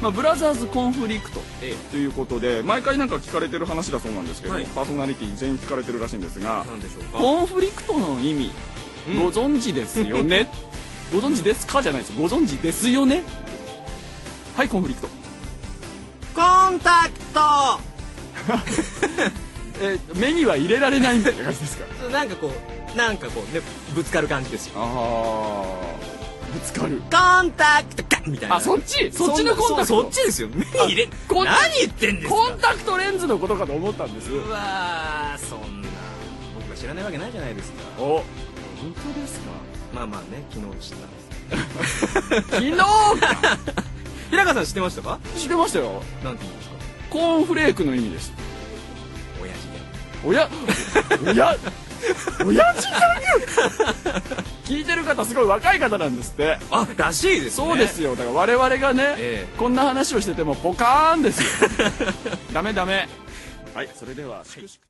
まあ、ブラザーズコンフリクト。えということで毎回なんか聞かれてる話だそうなんですけど、はい。パーソナリティ全員聞かれてるらしいんですがえなんでしょうか？コンフリクトの意味、うん。ご存知ですよね？ご存知ですか？じゃないです。ご存知ですよね？はいコンフリクト。コンタクト。えー目には入れられないみたいな感じですか？なんかこうなんかこうねぶつかる感じですよ。ああぶつかる。コンタクトみたいな。あそっち？そっちのコンタクト？そそっちですよ。目入れ何言ってんですか？コンタクトレンズのことかと思ったんですうわーそんな。僕が知らないわけないじゃないですか。お。本当ですか？まあまあね昨日知ったんです 昨日 平川さん知ってましたか？知ってましたよ。なんて言うんですか？コーンフレークの意味です。親父で。おやおや親父ギャグ聞いてる方すごい若い方なんですって。あらしいですね。そうですよ。だから我々がね、ええ。こんな話をしててもポカーンですよ。ダメダメ。はいそれでは、粛々